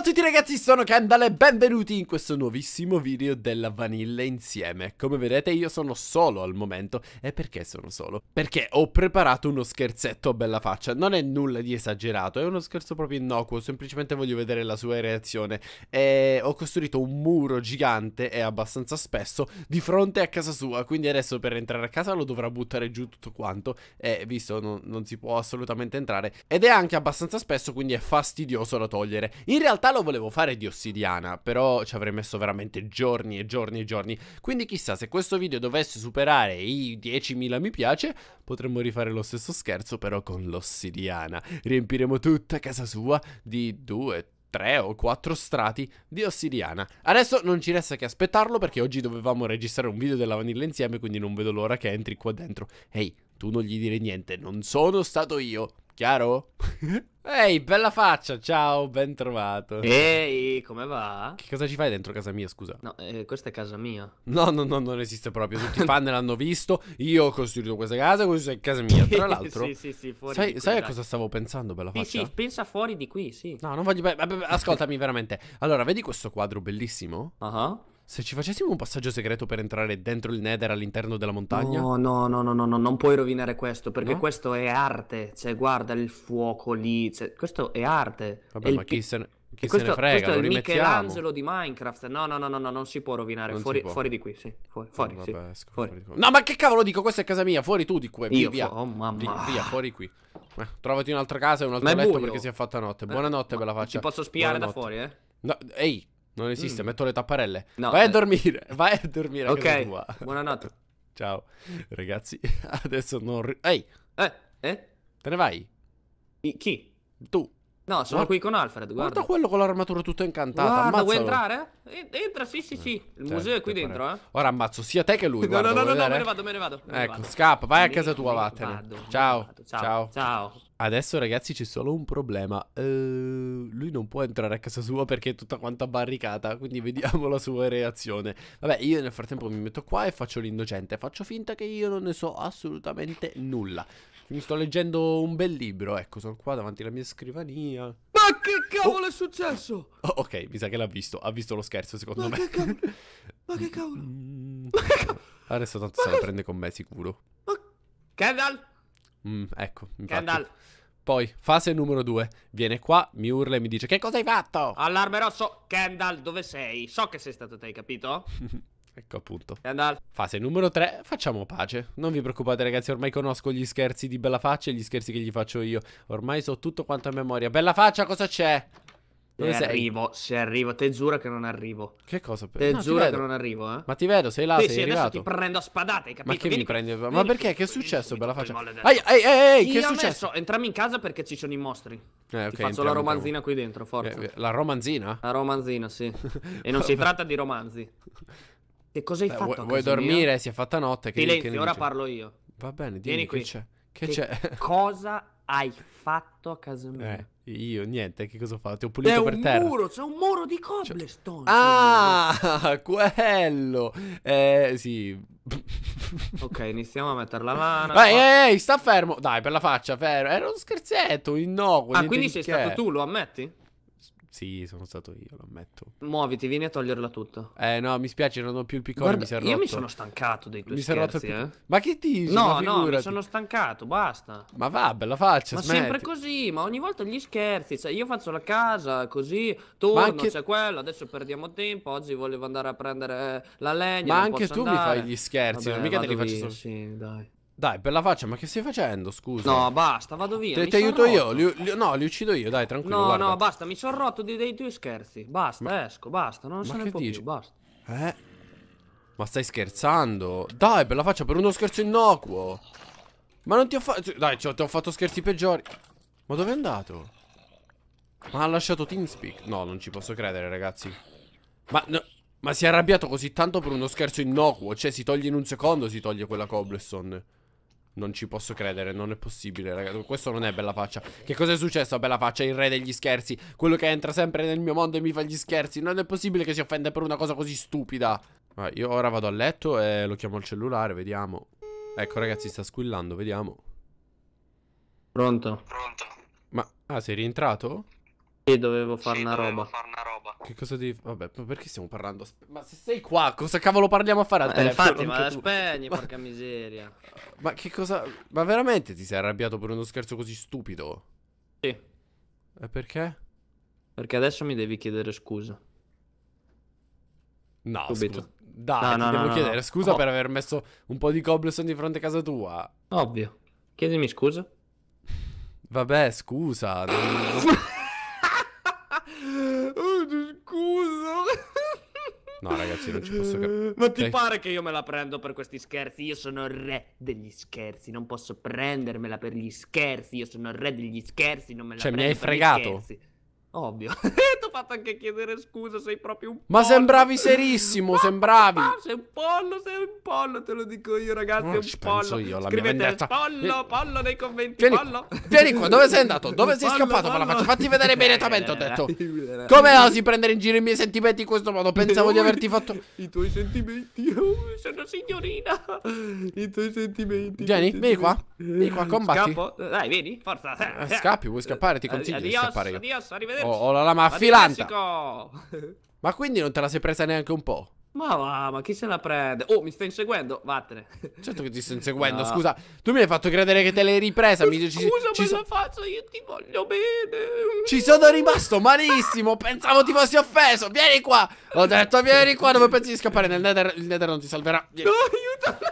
a tutti ragazzi, sono Kendall e benvenuti in questo nuovissimo video della Vanilla insieme. Come vedete io sono solo al momento. E perché sono solo? Perché ho preparato uno scherzetto a bella faccia. Non è nulla di esagerato, è uno scherzo proprio innocuo. Semplicemente voglio vedere la sua reazione. E ho costruito un muro gigante e abbastanza spesso Di fronte a casa sua. Quindi adesso per entrare a casa lo dovrà buttare giù tutto quanto. E visto non, non si può assolutamente entrare. Ed è anche abbastanza spesso quindi è fastidioso da togliere. In realtà lo volevo fare di ossidiana, però ci avrei messo veramente giorni e giorni e giorni. Quindi chissà, se questo video dovesse superare i 10.000 mi piace, potremmo rifare lo stesso scherzo, però con l'ossidiana. Riempiremo tutta casa sua di due, tre o quattro strati di ossidiana. Adesso non ci resta che aspettarlo perché oggi dovevamo registrare un video della vanilla insieme, quindi non vedo l'ora che entri qua dentro. Ehi, tu non gli dire niente, non sono stato io. Chiaro? Ehi, bella faccia, ciao, ben trovato. Ehi, come va? Che cosa ci fai dentro casa mia, scusa? No, eh, questa è casa mia. No, no, no, non esiste proprio. Tutti i fan l'hanno visto. Io ho costruito questa casa, questa è casa mia. Tra l'altro, sì, sì, sì, fuori sai, di qui, sai a cosa stavo pensando, bella faccia? Sì, sì, pensa fuori di qui, sì. No, non voglio. Ascoltami veramente. Allora, vedi questo quadro bellissimo? Ah. Se ci facessimo un passaggio segreto per entrare dentro il Nether all'interno della montagna? No, no, no, no, no, no, non puoi rovinare questo perché No? questo è arte. Cioè, guarda il fuoco lì. cioè, questo è arte. Vabbè, È ma chi se ne, chi se ne questo, frega? questo è il. Michelangelo di Minecraft. No, no, no, no, no, non si può rovinare. Non fuori, può. fuori di qui, sì. Fuori, fuori, Oh, sì. vabbè, esco Fuori. fuori. No, ma che cavolo dico? Questa è casa mia, fuori tu di qui. Via, Io via. oh, mamma. Via, fuori qui. Eh, trovati un'altra casa e un altro letto buio. perché si è fatta notte. Eh, Buonanotte, ma bella faccia. Ti posso spiare da Buonanotte. fuori, eh? No, ehi, non esiste, Mm. metto le tapparelle. No, vai a eh. dormire, vai a dormire a Ok, tua. buonanotte. Ciao, ragazzi. Adesso non. ri- Ehi, Eh, eh? te ne vai? I- Chi? Tu. No, sono Guarda- qui con Alfred, Guarda, guarda. quello con l'armatura tutta incantata. Guarda, vuoi ammazzalo. entrare? En- Entra, sì, sì, sì. Il Cioè, museo è qui che dentro, pare- eh. Ora ammazzo sia te che lui. No, guarda, no, no, no, vuoi no, me ne vado, me ne vado. me Ecco, vado. scappa, vai a casa tua, vattene. vado, Ciao, vado. ciao. Ciao. Ciao. Adesso ragazzi c'è solo un problema. Eh, Lui non può entrare a casa sua perché è tutta quanta barricata Quindi vediamo la sua reazione. Vabbè io nel frattempo mi metto qua e faccio l'innocente Faccio finta che io non ne so assolutamente nulla. Mi sto leggendo un bel libro Ecco sono qua davanti alla mia scrivania. Ma che cavolo è successo? oh, Ok mi sa che l'ha visto. Ha visto lo scherzo secondo Ma me. che cavolo? Ma che cavolo? Mm, Adesso tanto se la prende con me sicuro. Kendall? Mm, Ecco infatti. Kendall. Poi fase numero due Viene qua mi urla e mi dice Che cosa hai fatto? Allarme rosso. Kendall, dove sei? So che sei stato te, hai capito? Ecco appunto Kendall. Fase numero 3, facciamo pace. Non vi preoccupate ragazzi, ormai conosco gli scherzi di Bella Faccia e gli scherzi che gli faccio io. Ormai so tutto quanto a memoria. Bella Faccia, cosa c'è? Dove Se sei? arrivo, se arrivo, te giuro che non arrivo. Che cosa? per- Te No, ti giuro che non arrivo, eh. Ma ti vedo, sei là, sì, sei sì, adesso arrivato. ti prendo a spadate, hai capito? Ma che Vieni mi prendi? Ma vieni perché? qui, Che è successo, Bella Faccia? Ehi, ehi, ehi, che è successo? messo, entriamo in casa perché ci sono i mostri. Eh, ok, Ti faccio la romanzina qui dentro, forza. Eh, La romanzina? La romanzina, sì. E non si tratta di romanzi. Che cosa hai fatto? vuoi, dormire? Si è fatta notte. Silenzio, ora parlo io. Va bene, dimmi Vieni che qui. c'è. Che c'è? Cosa hai fatto a casa mia? Eh, io niente, che cosa ho fatto? Ti ho C'è pulito per un terra. muro, c'è un muro di cobblestone. Ah, quello. Eh, sì. Ok, iniziamo a mettere la lana. Vai, qua. ehi, ehi, sta fermo. Dai, per la faccia, fermo. Era uno scherzetto, innocuo. Ah, quindi di sei che. stato tu, lo ammetti? Sì, sono stato io, lo ammetto. Muoviti, vieni a toglierla tutta. Eh, no, mi spiace, non ho più il piccone, mi si è rotto. io mi sono stancato dei tuoi Mi è rotto il scherzi, eh. Ma che dici? No, no, mi sono stancato, basta. Ma va, bella faccia, Ma smetti. sempre così, ma ogni volta gli scherzi, cioè io faccio la casa così, torno, anche- c'è quello, adesso perdiamo tempo, oggi volevo andare a prendere eh, la legna, Ma anche tu andare. mi fai gli scherzi, Vabbè, non mica te li faccio via, solo. Sì, dai. Dai, bella faccia, ma che stai facendo? Scusa. No, basta, vado via. Te, ti aiuto io, rotto. li, li- no, li uccido io, dai, tranquillo, No, guarda. no, basta, mi sono rotto di- dei tuoi scherzi. Basta, esco, basta, non Ma se ne può dici? più, basta. Eh? Ma stai scherzando? Dai, bella faccia, per uno scherzo innocuo. Ma non ti ho fatto... Dai, cioè, ti ho fatto scherzi peggiori. Ma dove è andato? Ma ha lasciato TeamSpeak? No, non ci posso credere, ragazzi. Ma, no, ma si è arrabbiato così tanto per uno scherzo innocuo. Cioè, si toglie in un secondo, si toglie quella cobblestone. Non ci posso credere, non è possibile, ragazzi. Questo non è bella faccia. Che cosa è successo a bella faccia? Il re degli scherzi. Quello che entra sempre nel mio mondo e mi fa gli scherzi. Non è possibile che si offende per una cosa così stupida. Ah, io ora vado a letto e lo chiamo al cellulare, vediamo. Ecco, ragazzi, sta squillando, vediamo. Pronto? Pronto? Ma, ah, sei rientrato? Sì, dovevo fare una roba. Che cosa devi... Vabbè, ma perché stiamo parlando? Ma se sei qua, cosa cavolo parliamo a fare al Eh, telefono? infatti, ma la spegni, Ma- porca miseria. Ma che cosa... Ma veramente ti sei arrabbiato per uno scherzo così stupido? Sì, E perché? perché adesso mi devi chiedere scusa. No, Subito. scusa. Dai, No, ti no, devo no, chiedere no. scusa Oh. per aver messo un po' di cobblestone di fronte a casa tua. Ovvio. Chiedimi scusa. Vabbè, scusa. non- scusa. No, ragazzi, non ci posso capire. Ma ti Dai. pare che io me la prendo per questi scherzi? Io sono il re degli scherzi, non posso prendermela per gli scherzi. Io sono il re degli scherzi, non me la Cioè, mi prendo hai per gli fregato? Ovvio. Ti ho fatto anche chiedere scusa, sei proprio un Ma pollo. sembravi serissimo, sembravi. Ah, sei un pollo, sei un pollo, te lo dico io, ragazzi, Non è un pollo. io, la mia Scrivete vendetta. pollo, pollo nei commenti, Vieni, pollo. vieni qua, dove sei andato? Dove sei Pollo, scappato? Pollo. faccio. Fatti vedere immediatamente, ho detto. Come osi prendere in giro i miei sentimenti in questo modo? Pensavo di averti fatto. I tuoi sentimenti, oh, sono signorina. I tuoi sentimenti. Vieni, vieni qua. Vieni qua, combatti. Scappo? Dai, vieni, forza. Eh, scappi, vuoi scappare? Ti consiglio di Adios, scappare io. Adios, arrivederci. Ho, ho la lama affilanta. Messico. Ma quindi non te la sei presa neanche un po'? Ma va, ma chi se la prende? Oh, mi stai inseguendo? Vattene. Certo che ti sto inseguendo, No. scusa. Tu mi hai fatto credere che te l'hai ripresa. Mi ci, Scusa, ci, me so- la faccio, io ti voglio bene. ci sono rimasto malissimo. Pensavo ti fossi offeso. Vieni qua. Ho detto, vieni qua. Dove pensi di scappare? Nel nether, il nether non ti salverà. Vieni. No, aiuto.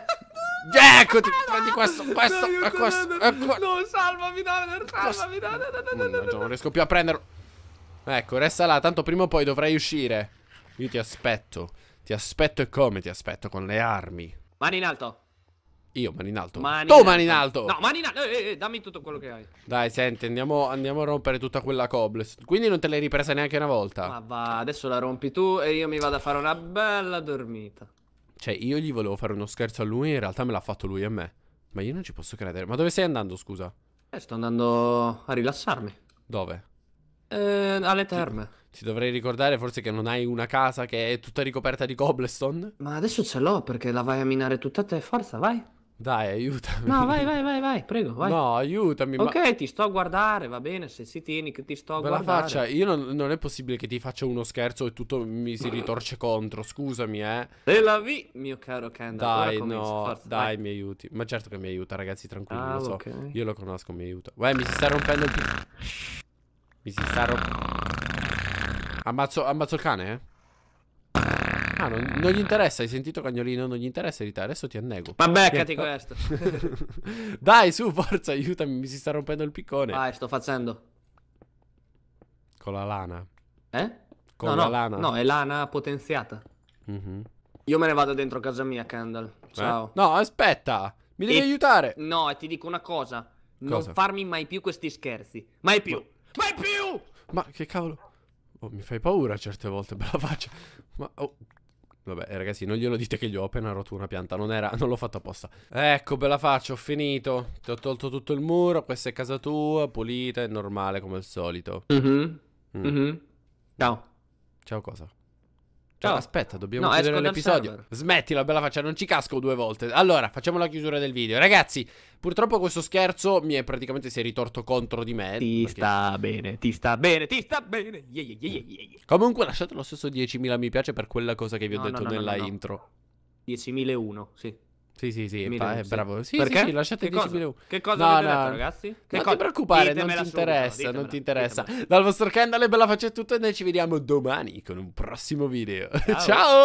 Eccoti, prendi questo, questo, No, e aiuto, questo, no, no, questo. No, salvami, Nader, salvami, no, no, no, no, no, no, no. non riesco più a prenderlo. Ecco, resta là, tanto prima o poi dovrai uscire. Io ti aspetto. Ti aspetto e come ti aspetto? Con le armi. Mani in alto. Io, mani in alto. Mani tu, mani in alto. No, mani in alto. Eh, eh, eh, dammi tutto quello che hai. Dai, senti, andiamo, andiamo a rompere tutta quella cobblestone. Quindi non te l'hai ripresa neanche una volta. Ma va, adesso la rompi tu e io mi vado a fare una bella dormita. Cioè, io gli volevo fare uno scherzo a lui, in realtà me l'ha fatto lui a me. Ma io non ci posso credere. Ma dove stai andando, scusa? Eh, sto andando a rilassarmi. Dove? Eh, alle terme. Ti dovrei ricordare forse che non hai una casa che è tutta ricoperta di cobblestone? Ma adesso ce l'ho perché la vai a minare tutta te. Forza, vai. Dai, aiutami. No, vai, vai, vai, vai. Prego, vai. No, aiutami. ma- Ok, ti sto a guardare, va bene, se si tieni che ti sto a Me la guardare. faccia, io non, non è possibile che ti faccia uno scherzo e tutto mi si ritorce contro, scusami eh. Te la vi, mio caro Kendall. Dai, no, forza, dai, vai. mi aiuti. Ma certo che mi aiuta, ragazzi, tranquilli, Ah, lo so. ok. Io lo conosco, mi aiuta. Uè, mi si sta rompendo il Mi si sta rompendo. Ammazzo, ammazzo il cane, eh? Ah, non, non gli interessa, hai sentito cagnolino? Non gli interessa di te, adesso ti annego. Ma beccati questo. Dai, su, forza, aiutami, mi si sta rompendo il piccone. vai, sto facendo. Con la lana. Eh? Con no, la no, lana. No, è lana potenziata. Mhm. Io me ne vado dentro casa mia, Kendall. Eh? Ciao. No, aspetta, mi devi E- aiutare. No, e ti dico una cosa. Non Cosa? farmi mai più questi scherzi. Mai più. Mai più! Ma che cavolo? Oh, mi fai paura certe volte, bella faccia. Ma oh. Vabbè, eh, ragazzi, non glielo dite che gli ho appena rotto una pianta. Non era, non l'ho fatto apposta. Ecco, bella faccia, ho finito. Ti ho tolto tutto il muro. Questa è casa tua, pulita e normale come al solito. Mhm. Mm. Mhm. Ciao. Ciao, cosa? Ciao. Cioè, aspetta, dobbiamo No, chiudere l'episodio. Smettila, bella faccia, non ci casco due volte. Allora, facciamo la chiusura del video. Ragazzi, purtroppo questo scherzo mi è praticamente si è ritorto contro di me. Ti perché- sta bene, ti sta bene, ti sta bene. Yeah, yeah, yeah, yeah, yeah. Comunque lasciate lo stesso 10.000 mi piace per quella cosa che vi ho No, detto no, no, nella no, no. intro. 10.001, sì. Sì, sì, sì, 10.001, fa- sì. bravo. Sì, Perché? sì, sì, lasciate Che cosa? 10.000. Che cosa No, avete no. detto, ragazzi? Che non cosa- ti preoccupare, non ti subito, interessa, non ti interessa. ditemela. Dal vostro Kendall e bella faccia è tutto e noi ci vediamo domani con un prossimo video. Ciao. Ciao!